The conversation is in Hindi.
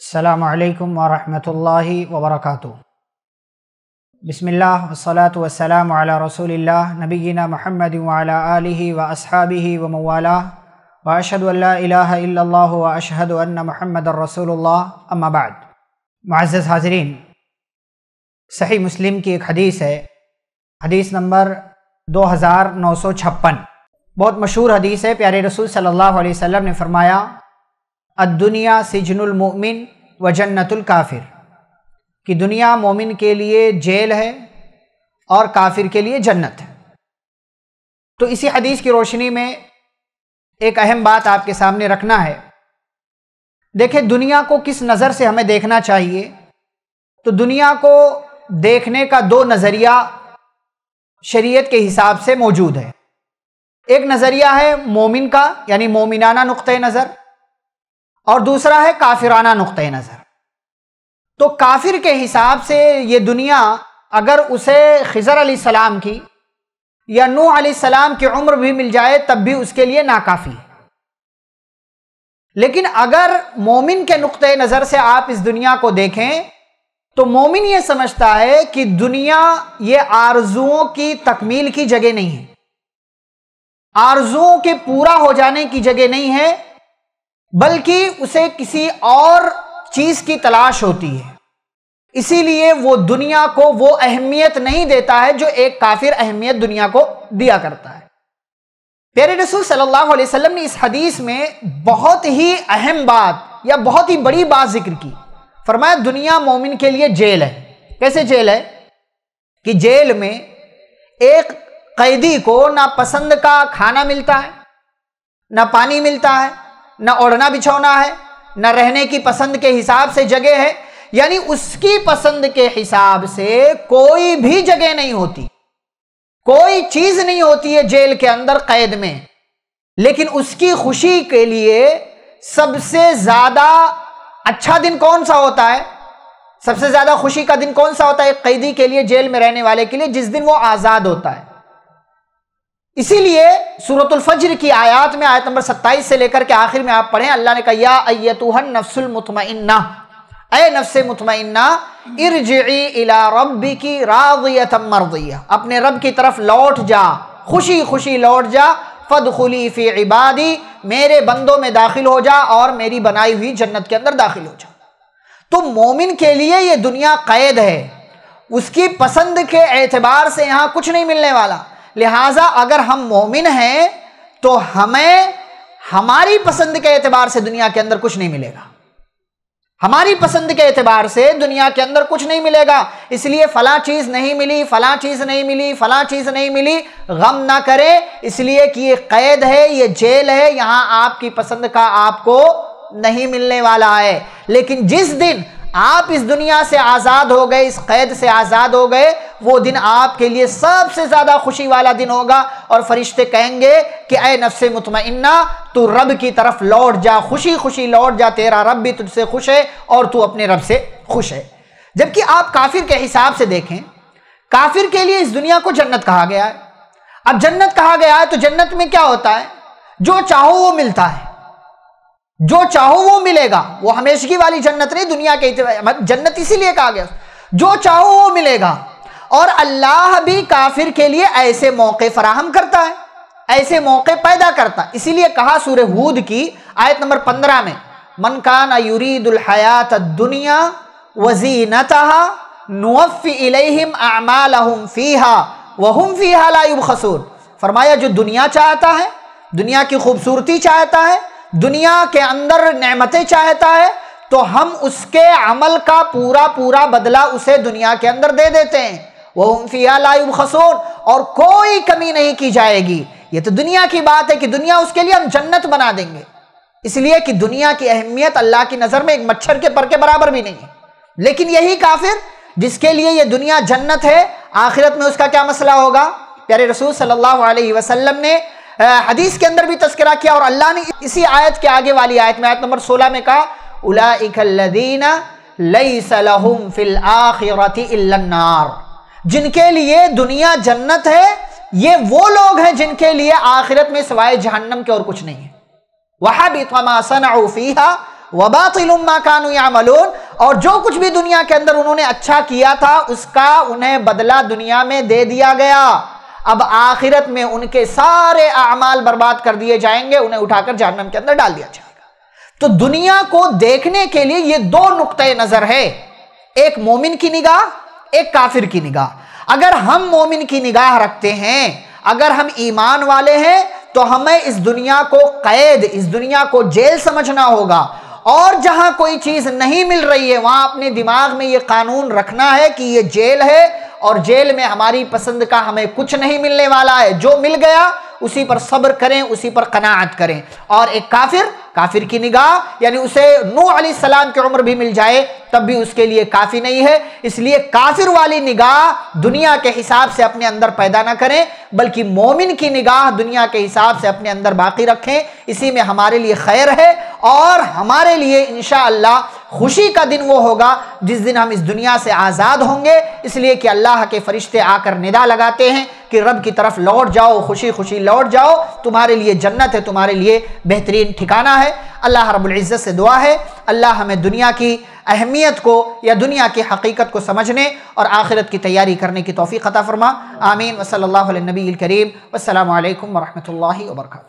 अल्लाम वरहमतुल्लाहि वबरकातुह बिस्मिल्लाह वस्सलातु वस्सलामु अला रसूलिल्लाह नबीना मुहम्मद व अस्हाबिहि व मवाला व अशहदु अल्ला इलाहा इल्लल्लाह व अशहदु अन्न मुहम्मदर रसूलुल्लाह अम्मा बाद हाज़रीन सही मुस्लिम की एक हदीस है हदीस नंबर दो हज़ार नौ सौ छप्पन बहुत मशहूर हदीस है प्यारे रसूल सल्लल्लाहु अलैहि वसल्लम ने फरमाया अद्दुनिया सिजनुलमोमिन व जन्नतुल काफिर, कि दुनिया मोमिन के लिए जेल है और काफिर के लिए जन्नत है। तो इसी हदीस की रोशनी में एक अहम बात आपके सामने रखना है। देखें, दुनिया को किस नज़र से हमें देखना चाहिए? तो दुनिया को देखने का दो नज़रिया शरीयत के हिसाब से मौजूद है। एक नज़रिया है मोमिन का, यानी मोमिनाना नुक़ नज़र और दूसरा है काफिराना नुक़ नज़र। तो काफिर के हिसाब से ये दुनिया अगर उसे खिज़र सलाम की या नूह सलाम की उम्र भी मिल जाए, तब भी उसके लिए नाकाफ़ी है। लेकिन अगर मोमिन के नुक़ नज़र से आप इस दुनिया को देखें तो मोमिन ये समझता है कि दुनिया ये आरजुओं की तकमील की जगह नहीं है। आरजुओं के पूरा हो जाने की जगह नहीं है बल्कि उसे किसी और चीज़ की तलाश होती है। इसीलिए वो दुनिया को वो अहमियत नहीं देता है जो एक काफिर अहमियत दुनिया को दिया करता है। प्यारे रसूल सल्लल्लाहु अलैहि वसल्लम ने इस हदीस में बहुत ही अहम बात या बहुत ही बड़ी बात ज़िक्र की। फरमाया, दुनिया मोमिन के लिए जेल है। कैसे जेल है? कि जेल में एक कैदी को ना पसंद का खाना मिलता है, ना पानी मिलता है न ओढ़ना बिछौना है, न रहने की पसंद के हिसाब से जगह है, यानी उसकी पसंद के हिसाब से कोई भी जगह नहीं होती। कोई चीज़ नहीं होती है जेल के अंदर कैद में। लेकिन उसकी खुशी के लिए सबसे ज़्यादा अच्छा दिन कौन सा होता है? सबसे ज़्यादा खुशी का दिन कौन सा होता है? कैदी के लिए, जेल में रहने वाले के लिए, जिस दिन वो आज़ाद होता है। इसीलिए सूरतुल फज्र की आयत में आयत नंबर 27 से लेकर के आखिर में आप पढ़ें, अल्लाह ने कहा, या अयतुहन मुतमइन्ना मुतमइन्ना इला मर्दिया। अपने रब की तरफ़ लौट जा खुशी खुशी लौट जा, फदखुली फ़ी इबादी, मेरे बंदों में दाखिल हो जा और मेरी बनाई हुई जन्नत के अंदर दाखिल हो जा। तो मोमिन के लिए ये दुनिया कैद है। उसकी पसंद के एतबार से यहाँ कुछ नहीं मिलने वाला। लिहाजा अगर हम मोमिन हैं तो हमें हमारी पसंद के एतबार से दुनिया के अंदर कुछ नहीं मिलेगा। हमारी पसंद के एतबार से दुनिया के अंदर कुछ नहीं मिलेगा। इसलिए फला चीज़ नहीं मिली, फला चीज़ नहीं मिली, फला चीज़ नहीं मिली, गम ना करें। इसलिए कि ये कैद है, ये जेल है, यहाँ आपकी पसंद का आपको नहीं मिलने वाला है। लेकिन जिस दिन आप इस दुनिया से आज़ाद हो गए, इस कैद से आज़ाद हो गए वो दिन आपके लिए सबसे ज़्यादा खुशी वाला दिन होगा। और फरिश्ते कहेंगे कि अय नफ्स मुतमइन्ना, तू रब की तरफ़ लौट जा। खुशी खुशी लौट जा। तेरा रब भी तुझसे खुश है और तू अपने रब से खुश है। जबकि आप काफिर के हिसाब से देखें, काफिर के लिए इस दुनिया को जन्नत कहा गया है। अब जन्नत कहा गया है तो जन्नत में क्या होता है? जो चाहो वो मिलता है। जो चाहो वो मिलेगा। वो हमेशगी वाली जन्नत नहीं, दुनिया के जन्नत इसीलिए कहा गया। जो चाहो वो मिलेगा। और अल्लाह भी काफिर के लिए ऐसे मौके फराहम करता है, ऐसे मौके पैदा करता इसीलिए कहा सूर्य हूद की आयत नंबर पंद्रह में, मन कान युरीदुल हयात दुनिया अमालहुम फीहा वहुम फीहा ला युबखसून। फरमाया, जो दुनिया चाहता है, दुनिया की खूबसूरती चाहता है, दुनिया के अंदर नेमतें चाहता है तो हम उसके अमल का पूरा पूरा बदला उसे दुनिया के अंदर दे देते हैं। वो फिया लाइब और कोई कमी नहीं की जाएगी। ये तो दुनिया की बात है कि दुनिया उसके लिए हम जन्नत बना देंगे। इसलिए कि दुनिया की अहमियत अल्लाह की नज़र में एक मच्छर के पर के बराबर भी नहीं है। लेकिन यही काफिर, जिसके लिए ये दुनिया जन्नत है, आखिरत में उसका क्या मसला होगा? प्यारे रसूल सल्लल्लाहु अलैहि वसल्लम ने हदीस के अंदर भी तस्करा किया, और अल्लाह ने इसी आयत के आगे वाली आयत में, आयत नंबर 16 में कहा, उलाइकल्लदीना लैसलहुम फिल आखिरति इल्लन्नार। जिनके लिए दुनिया जन्नत है, ये वो लोग हैं जिनके लिए आखिरत में सिवाय जहन्नम के और कुछ नहीं है। वह भी और जो कुछ भी दुनिया के अंदर उन्होंने अच्छा किया था, उसका उन्हें बदला दुनिया में दे दिया गया। अब आखिरत में उनके सारे अमाल बर्बाद कर दिए जाएँगे, उन्हें उठाकर जहन्नम के अंदर डाल दिया जाएगा। तो दुनिया को देखने के लिए ये दो नुक्ते नज़र है। एक मोमिन की निगाह एक काफिर की निगाह। अगर हम मोमिन की निगाह रखते हैं, अगर हम ईमान वाले हैं तो हमें इस दुनिया को कैद, इस दुनिया को जेल समझना होगा। और जहाँ कोई चीज़ नहीं मिल रही है, वहाँ अपने दिमाग में यह कानून रखना है कि यह जेल है, और जेल में हमारी पसंद का हमें कुछ नहीं मिलने वाला है। जो मिल गया उसी पर सब्र करें, उसी पर कनात करें। और एक काफिर काफिर की निगाह, यानी उसे नू सलाम की उम्र भी मिल जाए, तब भी उसके लिए काफ़ी नहीं है। इसलिए काफिर वाली निगाह दुनिया के हिसाब से अपने अंदर पैदा ना करें, बल्कि मोमिन की निगाह दुनिया के हिसाब से अपने अंदर बाकी रखें। इसी में हमारे लिए खैर है, और हमारे लिए इनशा खुशी का दिन वो होगा, जिस दिन हम इस दुनिया से आज़ाद होंगे। इसलिए कि अल्लाह के फरिश्ते आकर निदा लगाते हैं कि रब की तरफ़ लौट जाओ खुशी खुशी लौट जाओ। तुम्हारे लिए जन्नत है, तुम्हारे लिए बेहतरीन ठिकाना है। अल्लाह रबुल्ज़त से दुआ है। अल्लाह हमें दुनिया की अहमियत को या दुनिया की हकीकत को समझने और आखिरत की तैयारी करने की तोफ़ी ख़ता फरमा। आमीन। वसल नबी करीम। वसलम वरहमल वर्का